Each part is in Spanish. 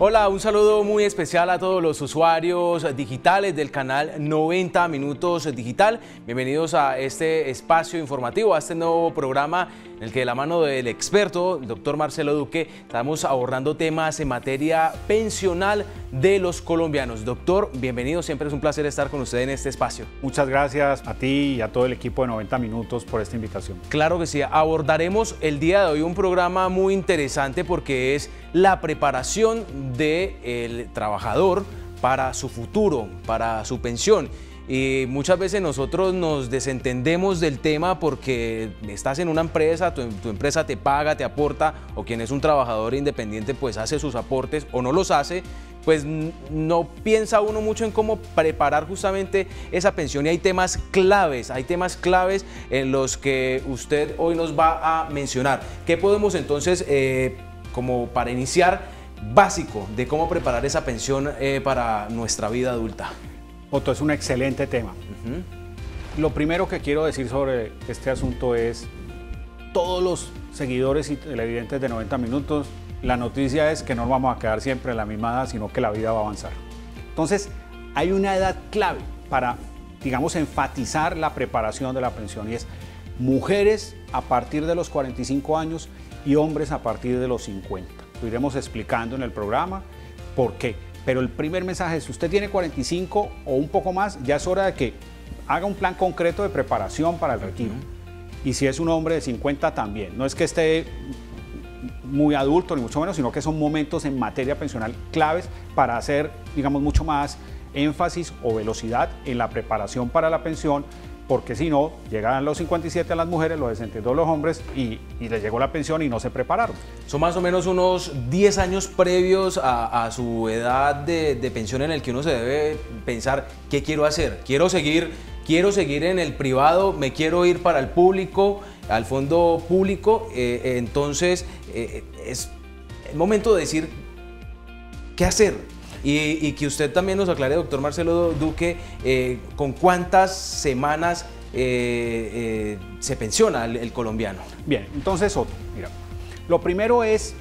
Hola, un saludo muy especial a todos los usuarios digitales del canal 90 Minutos Digital. Bienvenidos a este espacio informativo, a este nuevo programa en el que de la mano del experto, el doctor Marcelo Duque, estamos abordando temas en materia pensional de los colombianos. Doctor, bienvenido, siempre es un placer estar con usted en este espacio. Muchas gracias a ti y a todo el equipo de 90 Minutos por esta invitación. Claro que sí, abordaremos el día de hoy un programa muy interesante porque es la preparación del trabajador para su futuro, para su pensión. Y muchas veces nosotros nos desentendemos del tema porque estás en una empresa, tu, empresa te paga, te aporta, o quien es un trabajador independiente pues hace sus aportes o no los hace, pues no piensa uno mucho en cómo preparar justamente esa pensión y hay temas claves, hay temas claves en los que usted hoy nos va a mencionar. ¿Qué podemos entonces, eh, como para iniciar, básico de cómo preparar esa pensión eh, para nuestra vida adulta? Otto, es un excelente tema. Lo primero que quiero decir sobre este asunto es, todos los seguidores y televidentes de 90 minutos, la noticia es que no vamos a quedar siempre en la misma edad, sino que la vida va a avanzar. Entonces, hay una edad clave para, digamos, enfatizar la preparación de la pensión y es mujeres a partir de los 45 años y hombres a partir de los 50. Lo iremos explicando en el programa por qué. Pero el primer mensaje es, si usted tiene 45 o un poco más, ya es hora de que haga un plan concreto de preparación para el retiro. Y si es un hombre de 50 también. No es que esté muy adulto, ni mucho menos, sino que son momentos en materia pensional claves para hacer, digamos, mucho más énfasis o velocidad en la preparación para la pensión porque si no, llegan los 57 a las mujeres, los 62 a los hombres y, y les llegó la pensión y no se prepararon. Son más o menos unos 10 años previos a, su edad de, pensión en el que uno se debe pensar, ¿qué quiero hacer? ¿Quiero seguir, quiero seguir en el privado? ¿Me quiero ir para el público, al fondo público? Eh, eh, entonces, eh, es el momento de decir, ¿qué hacer? Y, que usted también nos aclare, doctor Marcelo Duque, eh, con cuántas semanas eh, eh, se pensiona el, colombiano. Bien, entonces otro, mira, lo primero es,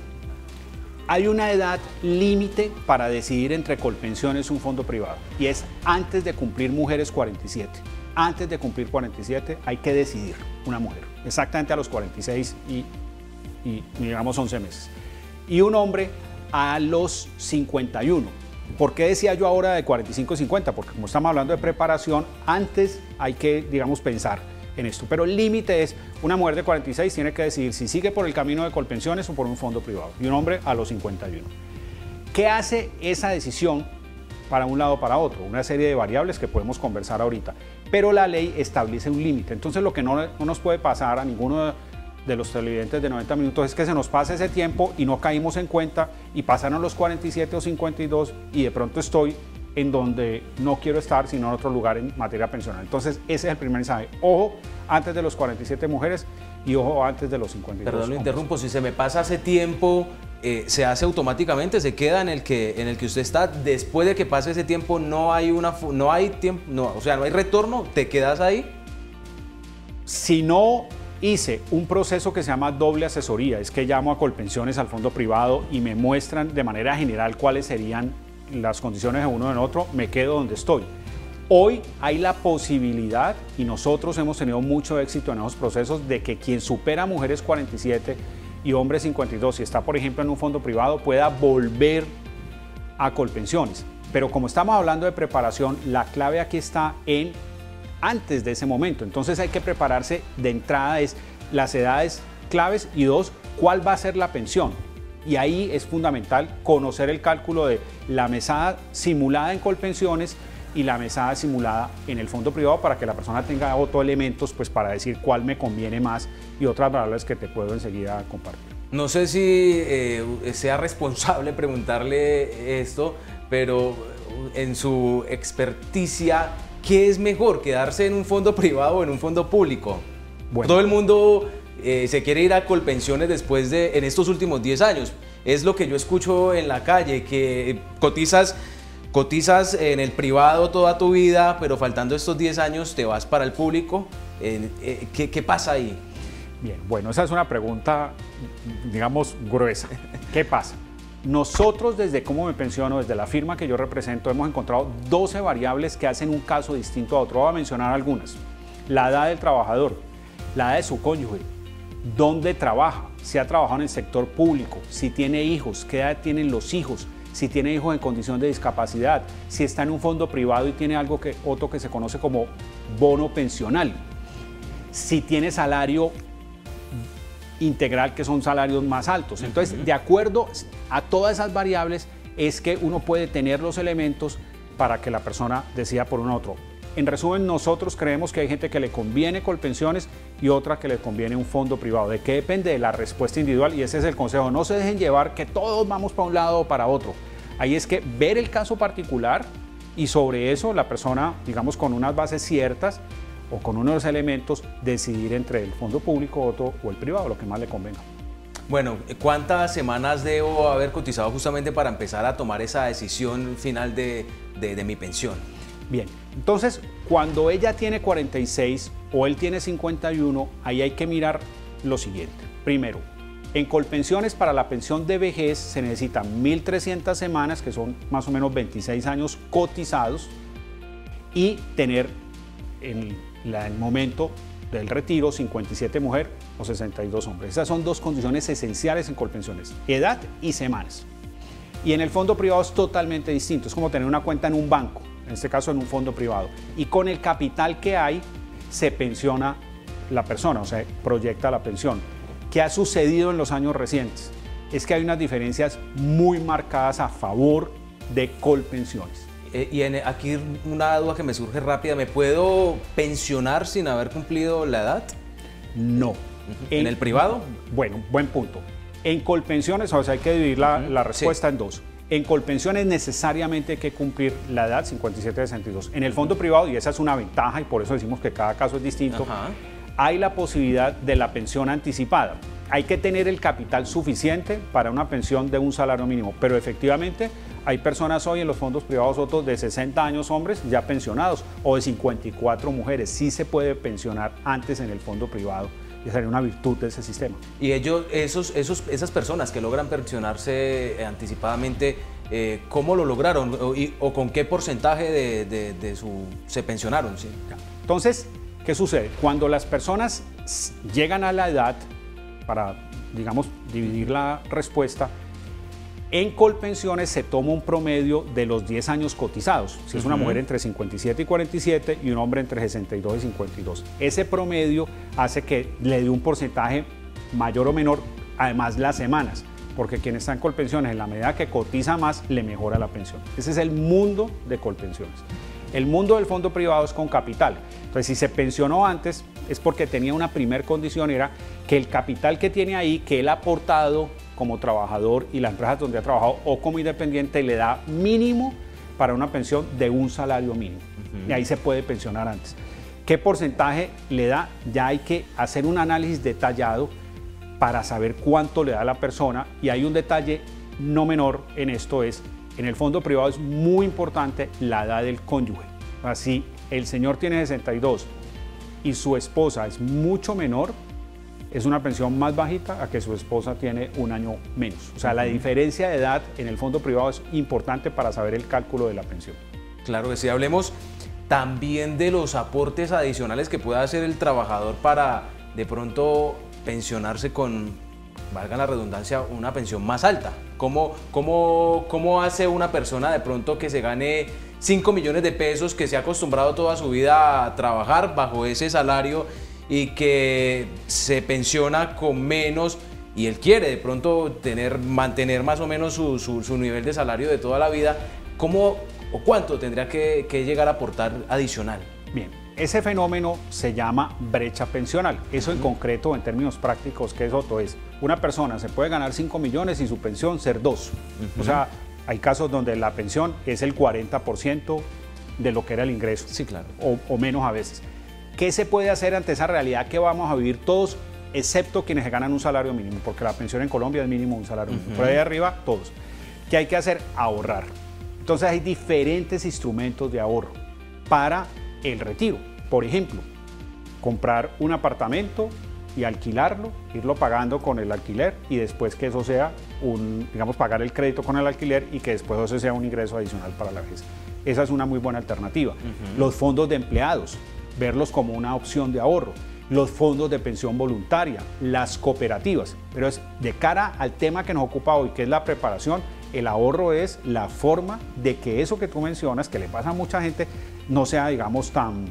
hay una edad límite para decidir entre colpensiones un fondo privado y es antes de cumplir mujeres 47. Antes de cumplir 47 hay que decidir una mujer, exactamente a los 46 y, y digamos 11 meses. Y un hombre a los 51 ¿Por qué decía yo ahora de 45-50? Porque como estamos hablando de preparación, antes hay que, digamos, pensar en esto. Pero el límite es, una mujer de 46 tiene que decidir si sigue por el camino de colpensiones o por un fondo privado. Y un hombre a los 51. ¿Qué hace esa decisión para un lado o para otro? Una serie de variables que podemos conversar ahorita. Pero la ley establece un límite. Entonces lo que no, no nos puede pasar a ninguno de los televidentes de 90 minutos es que se nos pasa ese tiempo y no caímos en cuenta y pasaron los 47 o 52 y de pronto estoy en donde no quiero estar, sino en otro lugar en materia pensional. Entonces, ese es el primer mensaje. Ojo antes de los 47 mujeres y ojo antes de los 52. Perdón, lo interrumpo. Si se me pasa ese tiempo, eh, se hace automáticamente, se queda en el que en el que usted está. Después de que pase ese tiempo, no hay una, no hay tiempo, no, o sea, no hay retorno. Te quedas ahí. Si no hice un proceso que se llama doble asesoría, es que llamo a Colpensiones al fondo privado y me muestran de manera general cuáles serían las condiciones de uno en otro, me quedo donde estoy. Hoy hay la posibilidad, y nosotros hemos tenido mucho éxito en esos procesos, de que quien supera mujeres 47 y hombres 52, si está por ejemplo en un fondo privado, pueda volver a Colpensiones. Pero como estamos hablando de preparación, la clave aquí está en antes de ese momento. Entonces hay que prepararse de entrada, es las edades claves y dos, cuál va a ser la pensión. Y ahí es fundamental conocer el cálculo de la mesada simulada en Colpensiones y la mesada simulada en el fondo privado para que la persona tenga otros elementos pues para decir cuál me conviene más y otras variables que te puedo enseguida compartir. No sé si eh, sea responsable preguntarle esto, pero en su experticia ¿qué es mejor, quedarse en un fondo privado o en un fondo público? Todo el mundo eh, se quiere ir a colpensiones después de, en estos últimos 10 años. Es lo que yo escucho en la calle, que cotizas, cotizas en el privado toda tu vida, pero faltando estos 10 años te vas para el público. Eh, ¿qué, ¿Qué pasa ahí? Bien, bueno, esa es una pregunta, digamos, gruesa. ¿Qué pasa? Nosotros desde Cómo me pensiono, desde la firma que yo represento, hemos encontrado 12 variables que hacen un caso distinto a otro. Voy a mencionar algunas. La edad del trabajador, la edad de su cónyuge, dónde trabaja, si ha trabajado en el sector público, si tiene hijos, qué edad tienen los hijos, si tiene hijos en condición de discapacidad, si está en un fondo privado y tiene algo que otro que se conoce como bono pensional, si tiene salario integral que son salarios más altos. Entonces, de acuerdo a todas esas variables es que uno puede tener los elementos para que la persona decida por uno u otro. En resumen, nosotros creemos que hay gente que le conviene Colpensiones y otra que le conviene un fondo privado. ¿De qué depende? De la respuesta individual y ese es el consejo. No se dejen llevar que todos vamos para un lado o para otro. Ahí es que ver el caso particular y sobre eso la persona, digamos, con unas bases ciertas o con uno de los elementos, decidir entre el fondo público otro, o el privado, lo que más le convenga. Bueno, ¿cuántas semanas debo haber cotizado justamente para empezar a tomar esa decisión final de, de mi pensión? Bien, entonces cuando ella tiene 46 o él tiene 51, ahí hay que mirar lo siguiente. Primero, en Colpensiones para la pensión de vejez se necesitan 1.300 semanas, que son más o menos 26 años cotizados, y tener en el momento del retiro 57 mujeres o 62 hombres. Esas son dos condiciones esenciales en Colpensiones, edad y semanas. Y en el fondo privado es totalmente distinto, es como tener una cuenta en un banco en este caso en un fondo privado. Y con el capital que hay, se pensiona la persona, o sea, proyecta la pensión. ¿Qué ha sucedido en los años recientes? Es que hay unas diferencias muy marcadas a favor de Colpensiones. Eh, y aquí una duda que me surge rápida, ¿me puedo pensionar sin haber cumplido la edad? No. ¿En, el privado? Bueno, buen punto. En Colpensiones, o sea, hay que dividir la, respuesta en dos. En Colpensiones necesariamente hay que cumplir la edad 57-62. En el fondo privado, y esa es una ventaja y por eso decimos que cada caso es distinto, hay la posibilidad de la pensión anticipada. Hay que tener el capital suficiente para una pensión de un salario mínimo, pero efectivamente hay personas hoy en los fondos privados otros de 60 años hombres ya pensionados o de 54 mujeres. Sí se puede pensionar antes en el fondo privado y sería una virtud de ese sistema. Y ellos, esos, esos, esas personas que logran pensionarse anticipadamente, eh, ¿cómo lo lograron o, con qué porcentaje de, su, se pensionaron? ¿sí? Entonces, ¿qué sucede? Cuando las personas llegan a la edad, para, digamos, dividir la respuesta, en Colpensiones se toma un promedio de los 10 años cotizados. Si es una mujer entre 57 y 47 y un hombre entre 62 y 52. Ese promedio hace que le dé un porcentaje mayor o menor, además las semanas, porque quien está en Colpensiones, en la medida que cotiza más, le mejora la pensión. Ese es el mundo de Colpensiones. El mundo del fondo privado es con capital. Entonces, si se pensionó antes, es porque tenía una primer condición, era que el capital que tiene ahí, que él ha aportado como trabajador y la empresa donde ha trabajado o como independiente le da mínimo para una pensión de un salario mínimo. Y ahí se puede pensionar antes. ¿Qué porcentaje le da? Ya hay que hacer un análisis detallado para saber cuánto le da a la persona y hay un detalle no menor en esto es, en el fondo privado es muy importante la edad del cónyuge. Así, el señor tiene 62 y su esposa es mucho menor, es una pensión más bajita a que su esposa tiene un año menos. O sea, la diferencia de edad en el fondo privado es importante para saber el cálculo de la pensión. Claro que sí, hablemos también de los aportes adicionales que pueda hacer el trabajador para de pronto pensionarse con, valga la redundancia, una pensión más alta. ¿Cómo, cómo, cómo hace una persona de pronto que se gane 5 millones de pesos, que se ha acostumbrado toda su vida a trabajar bajo ese salario y que se pensiona con menos y él quiere de pronto tener, mantener más o menos su, su, nivel de salario de toda la vida, ¿cómo o cuánto tendría que, llegar a aportar adicional? Bien, ese fenómeno se llama brecha pensional. Eso en concreto, en términos prácticos, ¿qué es otro? Es una persona se puede ganar 5 millones y su pensión ser 2. O sea, hay casos donde la pensión es el 40% de lo que era el ingreso. Sí, claro. O, o menos a veces. ¿Qué se puede hacer ante esa realidad que vamos a vivir todos, excepto quienes ganan un salario mínimo? Porque la pensión en Colombia es mínimo un salario mínimo. Por ahí arriba, todos. ¿Qué hay que hacer? Ahorrar. Entonces hay diferentes instrumentos de ahorro para el retiro. Por ejemplo, comprar un apartamento y alquilarlo, irlo pagando con el alquiler y después que eso sea un, digamos, pagar el crédito con el alquiler y que después eso sea un ingreso adicional para la vejez. Esa es una muy buena alternativa. Los fondos de empleados, verlos como una opción de ahorro. Los fondos de pensión voluntaria, las cooperativas. Pero es de cara al tema que nos ocupa hoy, que es la preparación, el ahorro es la forma de que eso que tú mencionas, que le pasa a mucha gente, no sea, digamos, tan,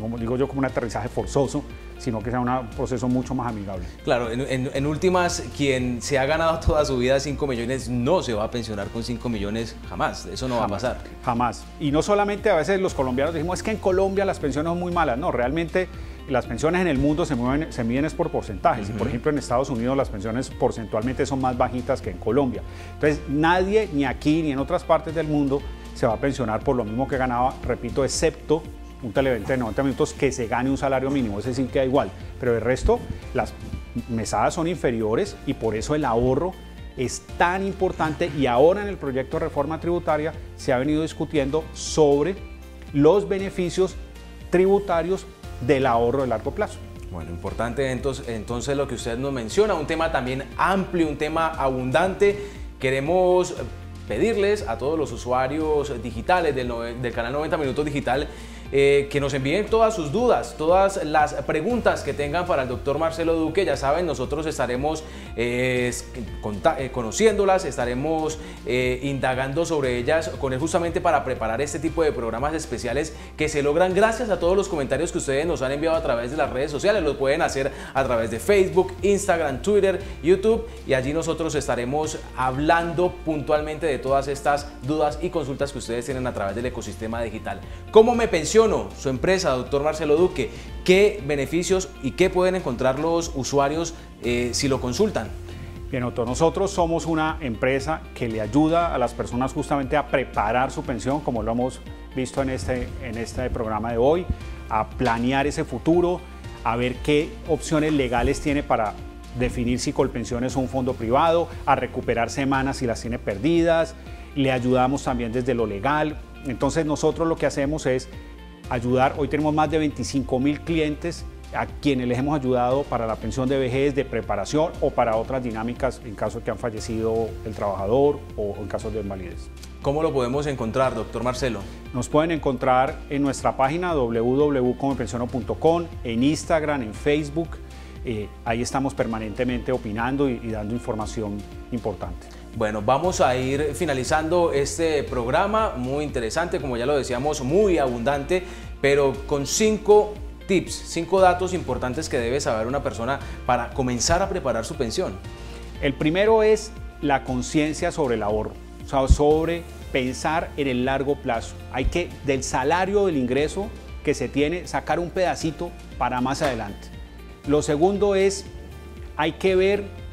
como digo yo, como un aterrizaje forzoso, sino que sea un proceso mucho más amigable. Claro, en, últimas, quien se ha ganado toda su vida 5 millones no se va a pensionar con 5 millones jamás, eso no va a pasar. Jamás. Y no solamente a veces los colombianos decimos, es que en Colombia las pensiones son muy malas, no, realmente las pensiones en el mundo se, mueven, se miden por porcentajes. Y por ejemplo en Estados Unidos las pensiones porcentualmente son más bajitas que en Colombia. Entonces nadie, ni aquí ni en otras partes del mundo, se va a pensionar por lo mismo que ganaba, repito, excepto un televente de 90 minutos que se gane un salario mínimo, ese sí queda igual, pero el resto, las mesadas son inferiores y por eso el ahorro es tan importante y ahora en el proyecto de reforma tributaria se ha venido discutiendo sobre los beneficios tributarios del ahorro de largo plazo. Bueno, importante entonces, entonces lo que usted nos menciona, un tema también amplio, un tema abundante. Queremos pedirles a todos los usuarios digitales del canal 90 Minutos Digital eh, que nos envíen todas sus dudas, todas las preguntas que tengan para el doctor Marcelo Duque. Ya saben, nosotros estaremos eh, eh, conociéndolas, estaremos indagando sobre ellas con él justamente para preparar este tipo de programas especiales que se logran gracias a todos los comentarios que ustedes nos han enviado a través de las redes sociales. Lo pueden hacer a través de Facebook, Instagram, Twitter, YouTube y allí nosotros estaremos hablando puntualmente de todas estas dudas y consultas que ustedes tienen a través del ecosistema digital. ¿Cómo me pensó? su empresa, doctor Marcelo Duque, qué beneficios y qué pueden encontrar los usuarios eh, si lo consultan. Bien, doctor, nosotros somos una empresa que le ayuda a las personas justamente a preparar su pensión, como lo hemos visto en este, en este programa de hoy, a planear ese futuro, a ver qué opciones legales tiene para definir si Colpensión es un fondo privado, a recuperar semanas si las tiene perdidas, le ayudamos también desde lo legal. Entonces nosotros lo que hacemos es ayudar. Hoy tenemos más de 25 mil clientes a quienes les hemos ayudado para la pensión de vejez, de preparación o para otras dinámicas en caso de que han fallecido el trabajador o en casos de invalidez. ¿Cómo lo podemos encontrar, doctor Marcelo? Nos pueden encontrar en nuestra página www.comepensiono.com, en Instagram, en Facebook. Eh, ahí estamos permanentemente opinando y dando información importante. Bueno, vamos a ir finalizando este programa muy interesante, como ya lo decíamos, muy abundante, pero con cinco tips, cinco datos importantes que debe saber una persona para comenzar a preparar su pensión. El primero es la conciencia sobre el ahorro, o sea, sobre pensar en el largo plazo. Hay que del salario del ingreso que se tiene sacar un pedacito para más adelante. Lo segundo es hay que ver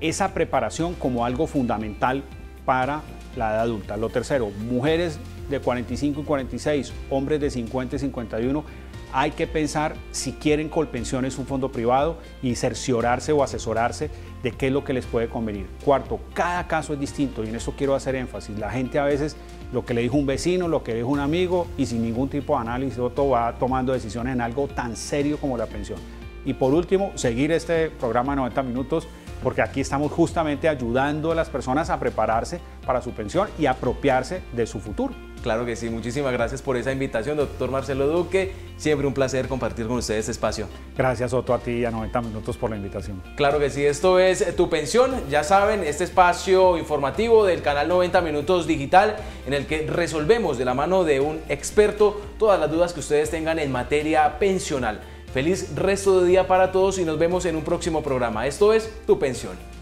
esa preparación como algo fundamental para la edad adulta. Lo tercero, mujeres de 45 y 46, hombres de 50 y 51, hay que pensar si quieren Colpensiones un fondo privado y cerciorarse o asesorarse de qué es lo que les puede convenir. Cuarto, cada caso es distinto y en eso quiero hacer énfasis. La gente a veces lo que le dijo un vecino, lo que le dijo un amigo y sin ningún tipo de análisis otro va tomando decisiones en algo tan serio como la pensión. Y por último, seguir este programa de 90 minutos porque aquí estamos justamente ayudando a las personas a prepararse para su pensión y apropiarse de su futuro. Claro que sí, muchísimas gracias por esa invitación, doctor Marcelo Duque. Siempre un placer compartir con ustedes este espacio. Gracias, Otto, a ti y a 90 minutos por la invitación. Claro que sí, esto es Tu Pensión. Ya saben, este espacio informativo del canal 90 Minutos Digital, en el que resolvemos de la mano de un experto todas las dudas que ustedes tengan en materia pensional. Feliz resto de día para todos y nos vemos en un próximo programa. Esto es Tu Pensión.